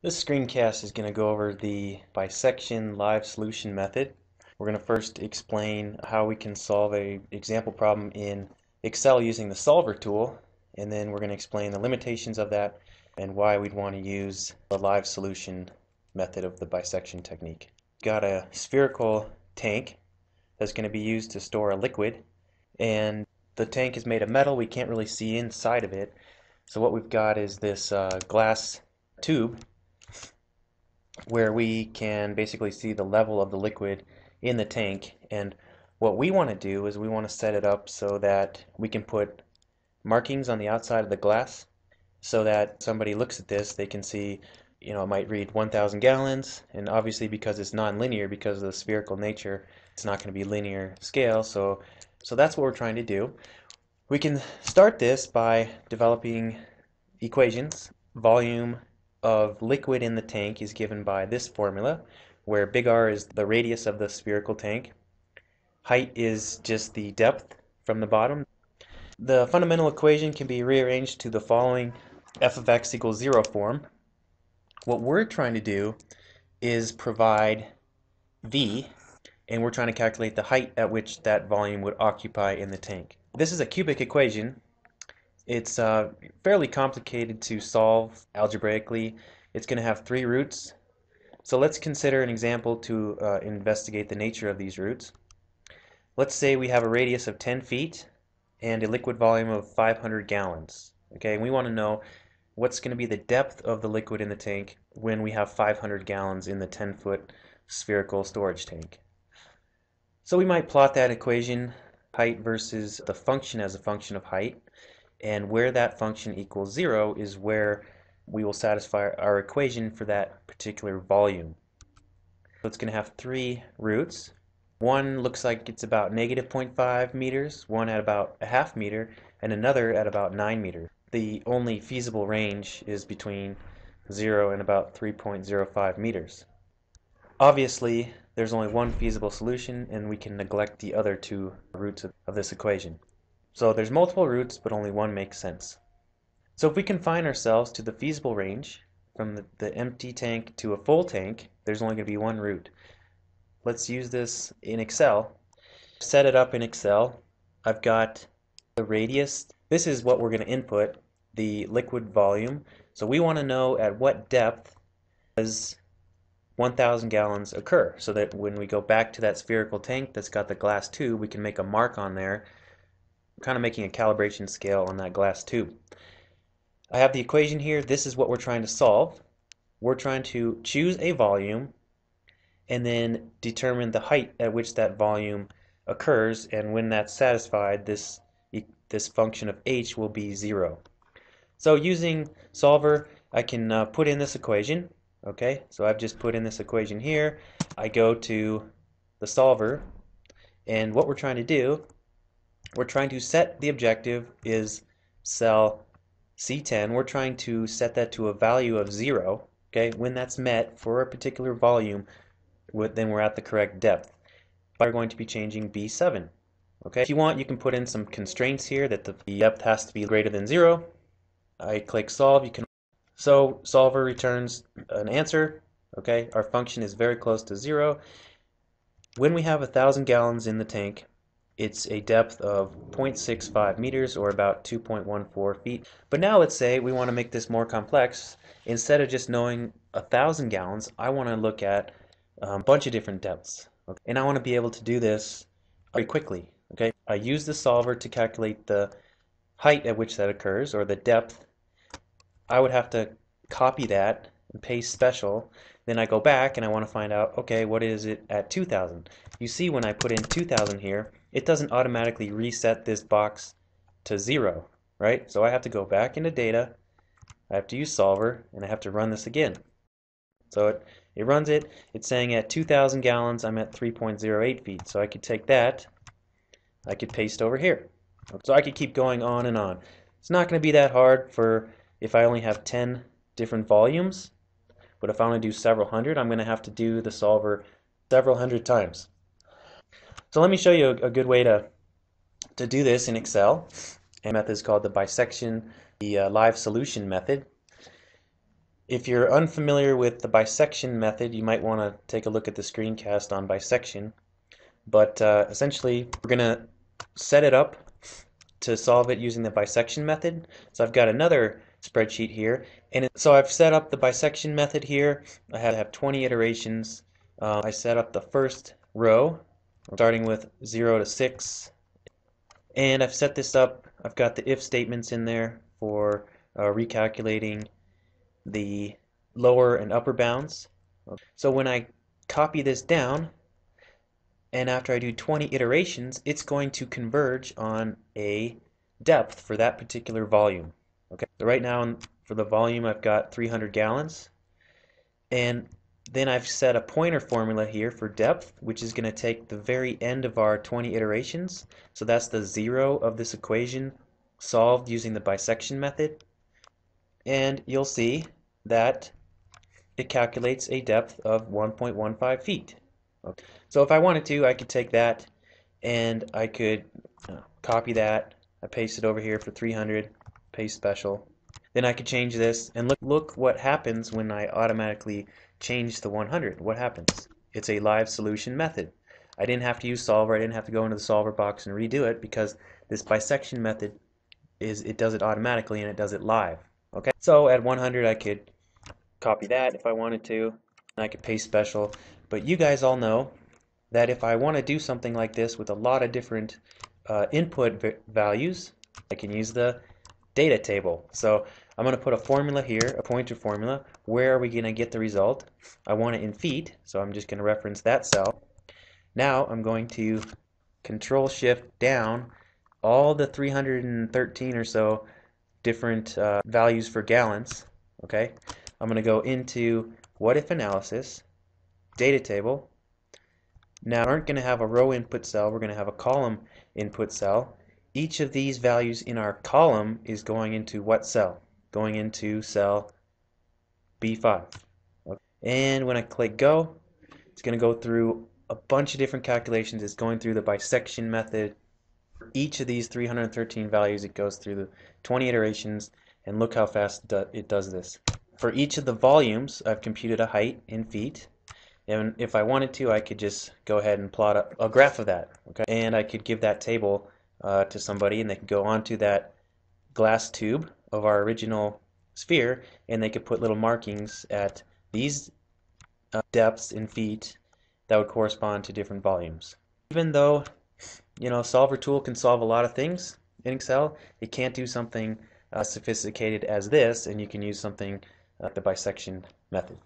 This screencast is going to go over the bisection live solution method. We're going to first explain how we can solve a example problem in Excel using the solver tool and then we're going to explain the limitations of that and why we'd want to use the live solution method of the bisection technique. Got a spherical tank that's going to be used to store a liquid and the tank is made of metal we can't really see inside of it so what we've got is this uh, glass tube where we can basically see the level of the liquid in the tank. And what we want to do is we want to set it up so that we can put markings on the outside of the glass so that somebody looks at this they can see you know it might read 1000 gallons. And obviously because it's non-linear because of the spherical nature it's not going to be linear scale. So so that's what we're trying to do. We can start this by developing equations volume of liquid in the tank is given by this formula, where big R is the radius of the spherical tank. Height is just the depth from the bottom. The fundamental equation can be rearranged to the following f of x equals 0 form. What we're trying to do is provide v, and we're trying to calculate the height at which that volume would occupy in the tank. This is a cubic equation, it's uh, fairly complicated to solve algebraically. It's going to have three roots. So let's consider an example to uh, investigate the nature of these roots. Let's say we have a radius of 10 feet and a liquid volume of 500 gallons. Okay, we want to know what's going to be the depth of the liquid in the tank when we have 500 gallons in the 10 foot spherical storage tank. So we might plot that equation, height versus the function as a function of height and where that function equals zero is where we will satisfy our equation for that particular volume. So it's going to have three roots. One looks like it's about negative 0.5 meters, one at about a half meter, and another at about 9 meters. The only feasible range is between 0 and about 3.05 meters. Obviously, there's only one feasible solution, and we can neglect the other two roots of this equation. So there's multiple roots, but only one makes sense. So if we confine ourselves to the feasible range, from the, the empty tank to a full tank, there's only going to be one root. Let's use this in Excel. Set it up in Excel. I've got the radius. This is what we're going to input, the liquid volume. So we want to know at what depth does 1,000 gallons occur so that when we go back to that spherical tank that's got the glass tube, we can make a mark on there kind of making a calibration scale on that glass tube. I have the equation here. This is what we're trying to solve. We're trying to choose a volume and then determine the height at which that volume occurs and when that's satisfied this this function of h will be 0. So using solver I can uh, put in this equation okay so I've just put in this equation here I go to the solver and what we're trying to do we're trying to set the objective is cell C10. We're trying to set that to a value of 0. Okay, When that's met for a particular volume, then we're at the correct depth. We're going to be changing B7. Okay, If you want, you can put in some constraints here that the depth has to be greater than 0. I click solve. You can So solver returns an answer. Okay, Our function is very close to 0. When we have a thousand gallons in the tank, it's a depth of 0.65 meters or about 2.14 feet. But now let's say we want to make this more complex. Instead of just knowing a thousand gallons, I want to look at um, a bunch of different depths. Okay? And I want to be able to do this very quickly. Okay, I use the solver to calculate the height at which that occurs or the depth. I would have to copy that and paste special. Then I go back and I want to find out, okay, what is it at 2000? You see when I put in 2000 here, it doesn't automatically reset this box to zero, right? So I have to go back into data, I have to use solver, and I have to run this again. So it, it runs it, it's saying at 2,000 gallons I'm at 3.08 feet. So I could take that, I could paste over here. So I could keep going on and on. It's not going to be that hard for if I only have 10 different volumes, but if I want to do several hundred, I'm going to have to do the solver several hundred times. So let me show you a, good way to, to do this in Excel. A method is called the bisection, the uh, live solution method. If you're unfamiliar with the bisection method, you might want to take a look at the screencast on bisection. But uh, essentially, we're going to set it up to solve it using the bisection method. So I've got another spreadsheet here. And So I've set up the bisection method here. I have, have 20 iterations. Uh, I set up the first row, starting with 0 to 6. And I've set this up. I've got the if statements in there for uh, recalculating the lower and upper bounds. So when I copy this down, and after I do 20 iterations, it's going to converge on a depth for that particular volume. Okay, so right now for the volume I've got 300 gallons, and then I've set a pointer formula here for depth, which is going to take the very end of our 20 iterations. So that's the zero of this equation solved using the bisection method. And you'll see that it calculates a depth of 1.15 feet. Okay. So if I wanted to, I could take that and I could uh, copy that. I paste it over here for 300, paste special. Then I could change this and look, look what happens when I automatically change the 100. What happens? It's a live solution method. I didn't have to use solver. I didn't have to go into the solver box and redo it because this bisection method is it does it automatically and it does it live. Okay, so at 100 I could copy that if I wanted to, and I could paste special. But you guys all know that if I want to do something like this with a lot of different uh, input values, I can use the data table. So I'm going to put a formula here, a pointer formula. Where are we going to get the result? I want it in feet, so I'm just going to reference that cell. Now I'm going to control shift down all the 313 or so different uh, values for gallons. Okay, I'm going to go into what if analysis, data table. Now we aren't going to have a row input cell, we're going to have a column input cell. Each of these values in our column is going into what cell? Going into cell B5. Okay. And when I click go, it's going to go through a bunch of different calculations. It's going through the bisection method. For each of these 313 values, it goes through the 20 iterations, and look how fast it does this. For each of the volumes, I've computed a height in feet. And if I wanted to, I could just go ahead and plot a, a graph of that. Okay, And I could give that table uh, to somebody, and they could go onto that glass tube of our original sphere, and they could put little markings at these uh, depths in feet that would correspond to different volumes. Even though, you know, Solver tool can solve a lot of things in Excel, it can't do something uh, sophisticated as this, and you can use something like the bisection method.